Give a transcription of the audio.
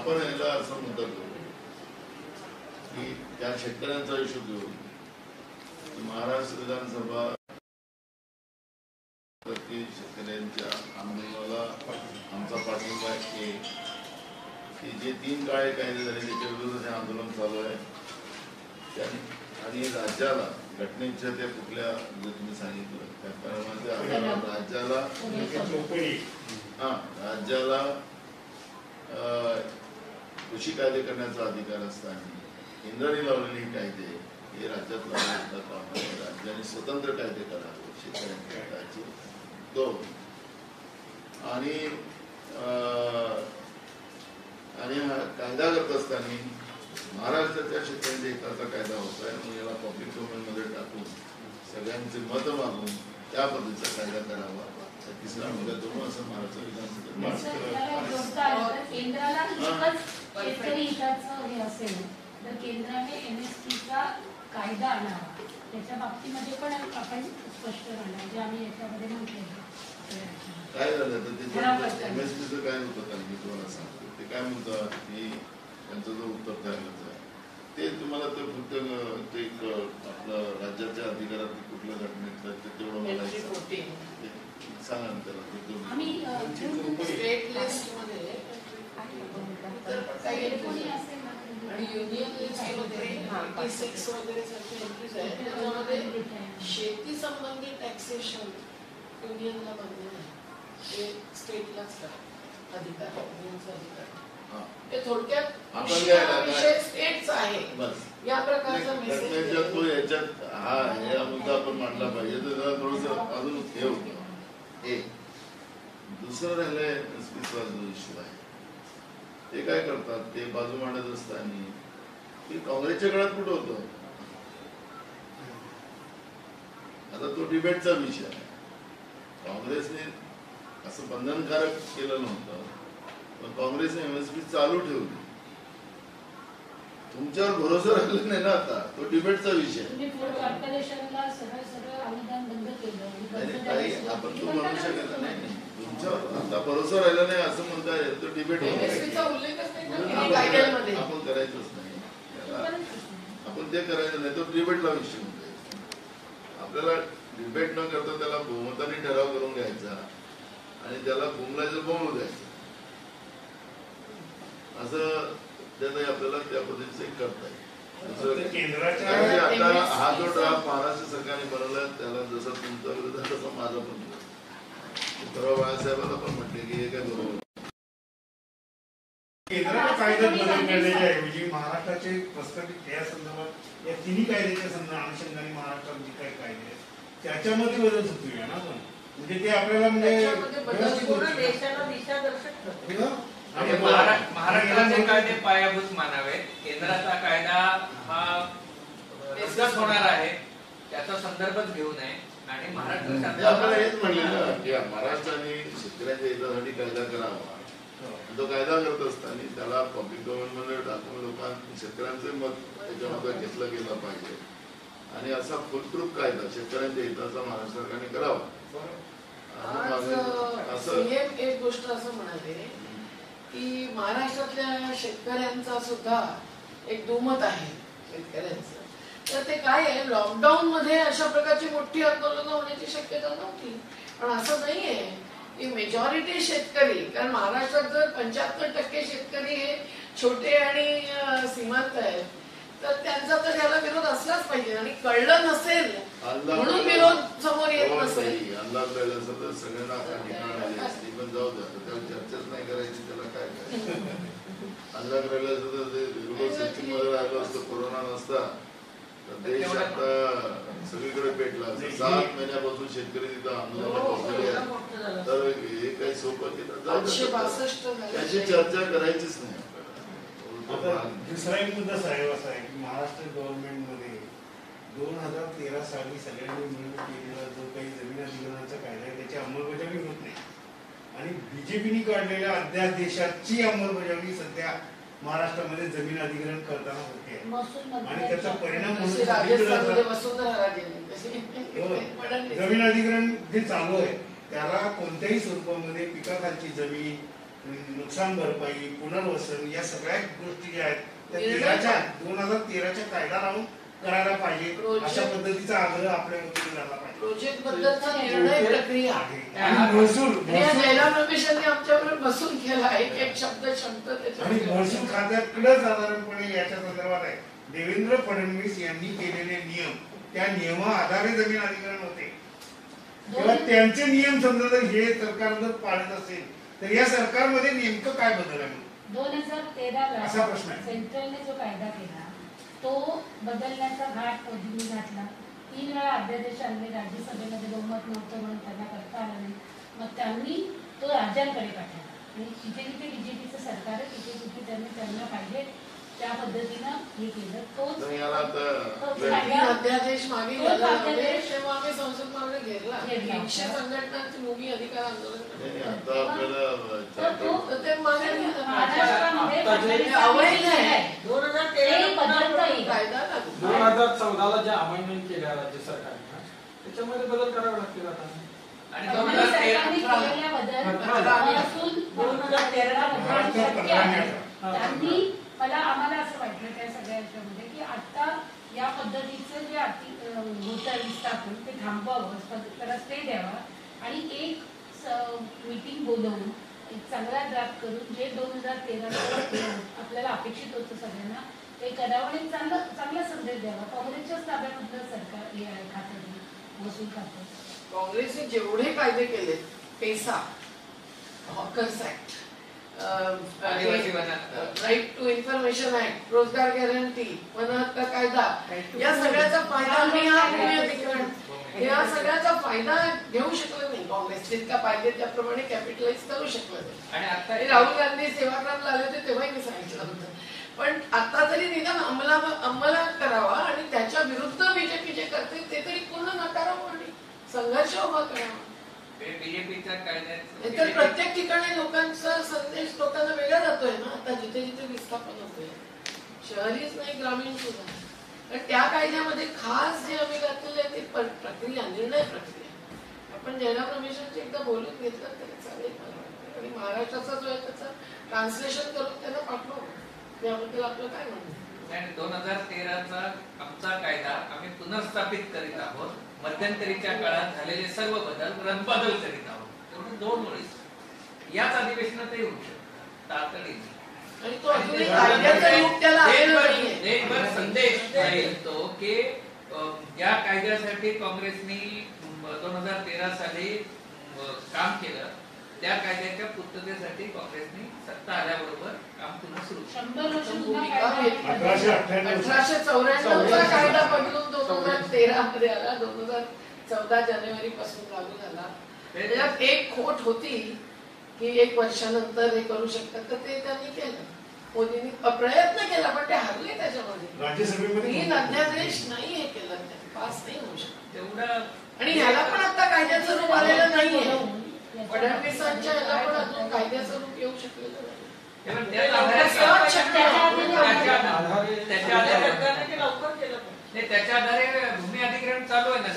आपण याला असं म्हणतात की त्या शेतकऱ्यांचा इशू घेऊन महाराष्ट्र विधानसभा शेतकऱ्यांच्या आंदोलनाला आमचा पाठिंबा आहे. की जे तीन काळे कायदे झाले त्याच्या विरोधात हे आंदोलन चालू आहे. त्या- आणि राज्याला घटनेच्या त्या कुठल्या जे तुम्ही सांगितलं त्याप्रमाणे आपल्याला राज्याला हा राज्याला कृषी कायदे करण्याचा अधिकार असताना केंद्राने लावलेले कायदे हे राज्यात राज्याने स्वतंत्र कायदे करावे शेतकऱ्यांच्या हिताचे दोन. आणि आणि हा कायदा करत असताना महाराष्ट्राच्या शेतकऱ्यांच्या हिताचा कायदा होता आहे म्हणून याला पब्लिक डोमेन मध्ये टाकून सगळ्यांचे मत मागून त्या पद्धतीचा कायदा करावा. तिसरा मुद्दा दोन असं महाराष्ट्र विधानसभेत शेतकरी हिताचं हे असेल तर केंद्राने एमएसपी चा कायदा आणावा. त्याच्या बाबतीमध्ये पण आपण स्पष्ट राहणार जे आम्ही याच्यामध्ये म्हटले काय झालं? तर. त्याच्या एमएसपीचं काय होतं कारण मी तुम्हाला सांगतो. ते काय म्हणतात की त्यांचं जो उत्तर द्यायलाच आहे ते तुम्हाला ते फक्त ते एक, आपलं राज्याच्या अधिकारात कुठल्या घटनेतलं ते तेवढं मला एक सांगा. त्याला. आम्ही स्टेट लिस्ट मध्ये तर काही कोणी entries असेल ना, आहेत. आणि युनियन लिस्टमध्ये एटी सिक्स वगैरे सारखे एंट्रीज आहेत त्याच्यामध्ये शेती संबंधी टॅक्सेशन युनियनला बंधन आहे ते स्टेटलाच करा अधिकार युनियनचा अधिकार हा. ते थोडक्यात आपण विषय हा? विषय स्टेटचा आहे बस या प्रकारचा घटनेच्या तो मेसेज याच्यात हा हे हा मुद्दा आपण मांडला पाहिजे तर जरा थोडस अजून हे होतं एक दुसरं राहिलंय जो इश्यू आहे ते काय करतात ते बाजू मांडत असताना ते काँग्रेसच्या काळात कुठं होतं आता तो डिबेटचा विषय आहे काँग्रेसने असं बंधनकारक केलं नव्हतं पण काँग्रेसने एमएसपी चालू ठेवली तुमच्यावर भरोसा राहिला नाही ना आता तो डिबेटचा विषय झालं. आपण तो म्हणू शकत? नाही. तुमच्यावर भरोसा राहिला नाही असं म्हणता येईल. तो डिबेट आपण करायचंच नाही. आपण ते करायचं नाही. तो डिबेटला विषय होते आपल्याला डिबेट न करता त्याला बहुमताने ठराव करून घ्यायचा आणि त्याला बोंबलायचं बोंबू द्यायचं असं त्याने आपल्याला त्या पद्धतीचं एक करता येईल. आता हा जो ड्राफ्ट महाराष्ट्र सरकारने बनवला त्याला जसं तुमचा विरोध आहे तसं माझा पण. परवा बाळासाहेबांना पण म्हटले की हे काय बरोबर नाही. केंद्राच्या कायद्यात बदल करण्याच्या ऐवजी महाराष्ट्राचे प्रस्तावित या संदर्भात या तिन्ही कायद्याच्या संदर्भात अनुषंगाने महाराष्ट्रात जे काही कायदे आहेत त्याच्यामध्ये बदल सुचवूया ना आपण म्हणजे ते आपल्याला म्हणजे. हे? म्हणजे महाराष्ट्राचे कायदे पायाभूत मानावेत केंद्राचा कायदा हा होणार आहे त्याचा संदर्भच घेऊ नये आपल्याला हेच म्हणले ना की महाराष्ट्राने शेतकऱ्यांच्या हितासाठी कायदा करावा. तो कायदा करत असताना त्याला पब्लिक डोमेन मध्ये टाकून लोकांनी शेतकऱ्यांचे मत त्याच्यामध्ये घेतलं गेलं पाहिजे. आणि असा फुलप्रूफ कायदा शेतकऱ्यांच्या हिताचा महाराष्ट्र सरकारने करावा. असं सीएम एक गोष्ट असं म्हणाले की महाराष्ट्रातल्या शेतकऱ्यांचा सुद्धा एक दुमत आहे शेतकऱ्यांचं. तर ते काय आहे? लॉकडाऊन मध्ये अशा प्रकारची मोठी आंदोलनं होण्याची शक्यता नव्हती. पण असं नाहीये. की मेजॉरिटी शेतकरी कारण महाराष्ट्रात जर पंच्याहत्तर टक्के शेतकरी हे छोटे आणि सीमांत आहेत तर त्यांचा तर याला विरोध असलाच पाहिजे. आणि कळलं नसेल म्हणून विरोध समोर येत हो, नसेल. अंदाज राहिला असेल तर सगळ्यांना पण जाऊ द्या चर्चाच नाही करायची त्याला काय करायचं? अंदाज राहिला असतं तर ते विरोध सिस्टीममध्ये राहिलं असतं कोरोना नसता. देश आता सगळीकडे पेटला सात महिन्यापासून शेतकरी तिथं आंदोलन हो, बसलेले आहेत. तर हे काही सोपं. त्याची चर्चा करायचीच नाही. दुसरा एक मुद्दा साहेब असा आहे की महाराष्ट्र गव्हर्नमेंटमध्ये दोन हजार तेरा साली सगळ्यांनी मिळून केलेला जो काही जमीन अधिग्रहणाचा कायदा आहे त्याची अंमलबजावणी होत नाही आणि बीजेपीने काढलेल्या अध्यादेशाची अंमलबजावणी सध्या महाराष्ट्रामध्ये जमीन अधिग्रहण करताना होते. आणि त्याचा परिणाम म्हणून राजेंनी तशी हो. जमीन अधिग्रहण जे चालू आहे त्याला कोणत्याही स्वरूपामध्ये पिकाखालची जमीन नुकसान भरपाई पुनर्वसन या सगळ्या गोष्टी ज्या आहेत त्या तेराच्या दोन हजार तेराच्या कायदा लावून करायला पाहिजे. अशा पद्धतीचा आग्रह आपल्या वतीने झाला पाहिजे. प्रोजेक्ट बद्दलचा निर्णय प्रक्रिया आहे. आणि महसूल आणि या महसूल जयराम रमेशांनी आमच्याबरोबर बसून केला. एक एक शब्द शब्द आणि त्याच्यामध्ये महसूल खात्याकडे साधारणपणे याच्या संदर्भात आहे. देवेंद्र फडणवीस यांनी केलेले नियम त्या नियमा आधारे जमीन अधिग्रहण होते. त्यांचे नियम समजा जर हे सरकार जर पाळत असेल तर या सरकारमध्ये नेमकं काय बदल आहे? दोन हजार तेराला असा प्रश्न आहे. सेंट्रलने जो कायदा केला तो बदलण्याचा घाट मोदींनी घातला. तीन वेळा अध्यादेश आणले राज्यसभेमध्ये बहुमत नव्हतं म्हणून त्यांना करता आलं नाही. मग त्यांनी तो राज्यांकडे पाठवला. आणि जिथे जिथे बीजेपीचं सरकार आहे तिथे तिथे त्यांनी त्यांना पाहिजे त्या पद्धतीनं हे केलं. तोच याला वेळ- अध्यादेश मागे तो अध्यादेश- तेव्हा आम्ही संसद मागे. तीनशे संघटनांची भूमी अधिकार आंदोलन नाही, करण्यात आता आपल्याला तर तो तर ते मागे घेतलं. महाराष्ट्रामध्ये आता जे- फडणवीसांनी अवैध आहे. केलंय. दोन हजार ते तेरा बदलता येईल. कायदा लागू. दोन हजार चौदाला जे अमेंडमेंट केल्या राज्य सरकारनं त्याच्यामध्ये बदल करावे लागतील आता. आणि दोन हजार तेरा दोन हजार तेरा त्यांनी मला आम्हाला असं वाटलं त्या सगळ्या याच्यामध्ये की आता या पद्धतीचं जे अति होतं विस्थापन ते थांबवावं त्याला स्टे द्यावा. आणि एक मीटिंग बोलवून एक चांगला ड्राफ्ट करून जे दोन हजार तेरा आपल्याला अपेक्षित होतं सगळ्यांना ते करावं आणि चांगला चांगला संदेश द्यावा. काँग्रेसच्याच ताब्यामधलं सरकार हे आहे खातं महसूल खातं. काँग्रेसने जेवढे कायदे केले PESA hawkers act. Right to information act रोजगार गॅरंटी वन हक्क कायदा या सगळ्याचा फायदा या सगळ्याचा फायदा घेऊ शकलो नाही काँग्रेस जितका पाहिजे त्याप्रमाणे कॅपिटलाइज करू शकलो आणि आता आणि राहुल गांधी सेवाग्रामला आले होते तेव्हाही मी सांगितलं होतं. पण आता तरी निदान अंमला अंमलात करावा आणि त्याच्या विरुद्ध बीजेपी जे करते ते तरी पूर्ण नकारावं आणि संघर्ष उभा करावा. बीजेपीच्या कायद्यात तर प्रत्येक ठिकाणी लोकांचा संदेश लोकांना वेगळा जातोय ना. आता जिथे जिथे विस्थापन होतोय. शहरीच नाही ग्रामीण सुद्धा तर त्या कायद्यामध्ये खास जे आम्ही घातलेले आहे ती पर- प्रक्रिया निर्णय रमेशांची एकदा बोलून घेतलं तरी चालेल. मला. आणि महाराष्ट्राचा जो आहे त्याचं ट्रान्सलेशन करून त्यांना पाठवा. याबद्दल आपलं काय म्हणणं? आणि दोन हजार तेराचा आमचा कायदा आम्ही पुनर्स्थापित करीत आहोत. मध्यंतरीच्या काळात झालेले सर्व बदल रद्दबदल करीत आहोत. एवढं दोन ओळीस याच अधिवेशनात येऊ शकतो. तातडीने. आणि तो अजूनही कायद्याचं रूप त्याला आलेलं देशभर नाहीये. देशभर संदेश जाईल तो की अं, ज्या कायद्यासाठी काँग्रेसनी तेरा साली काम केलं त्या कायद्याच्या पूर्ततेसाठी काँग्रेसनी सत्ता आल्याबरोबर काम पुन्हा सुरू. अठराशे चौऱ्याण्णवचा कायदा बदलून दोन हजार तेरा मध्ये आला. दोन हजार चौदा जानेवारी पासून लागू झाला. त्याच्यात एक खोट होती की एक वर्षानंतर हे करू शकतात. तर ते त्यांनी केलं. मोदींनी प्रयत्न केला पण ते हरले त्याच्यामध्ये. तीन अध्यादेश नाही हे केलं. पास नाही होऊ शकत. तेवढं आणि ह्याला पण आता कायद्याचं रूप आलेलं नाहीये. फडणवीसांच्या ह्याला पण अजून कायद्याचं रूप येऊ शकलेलं नाही त्याच्या आधारे भूमी अधिग्रहण चालू आहे ना.